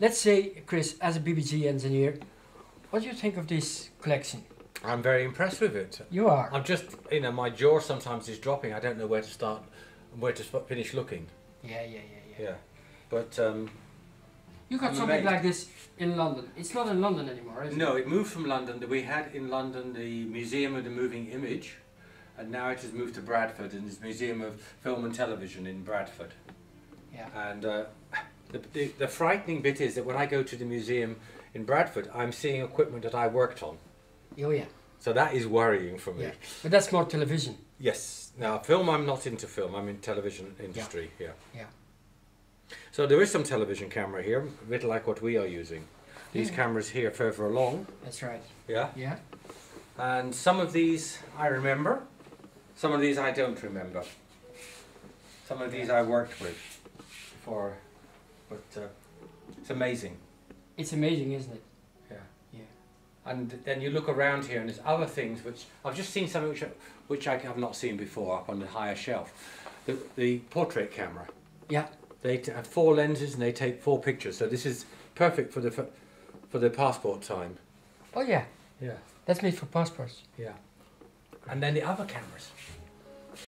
let's say, Kris, as a BBC engineer, what do you think of this collection? I'm very impressed with it. You are. I'm just, you know, my jaw sometimes is dropping. I don't know where to start, where to sp- finish looking. Yeah, yeah, yeah, yeah. Yeah, but um, You got I'm something amazed. like this in London. It's not in London anymore, is no, it? No, it moved from London. We had in London the Museum of the Moving Image, and now it has moved to Bradford and it's Museum of Film and Television in Bradford. Yeah. And uh, the, the the frightening bit is that when I go to the museum in Bradford, I'm seeing equipment that I worked on. Oh yeah. So that is worrying for me. Yeah. But that's more television. Yes. Now, film, I'm not into film. I'm in television industry. Yeah. Yeah. So there is some television camera here, a bit like what we are using. These Yeah. cameras here further along. That's right. Yeah. Yeah. And some of these I remember. Some of these I don't remember. Some of these I worked with before, but uh, it's amazing. It's amazing, isn't it? Yeah. Yeah. And then you look around here, and there's other things which I've just seen something which I, which I have not seen before up on the higher shelf. The the portrait camera. Yeah. They t- have four lenses and they take four pictures. So this is perfect for the for the passport time. Oh yeah. Yeah. That's made for passports. Yeah. And then the other cameras.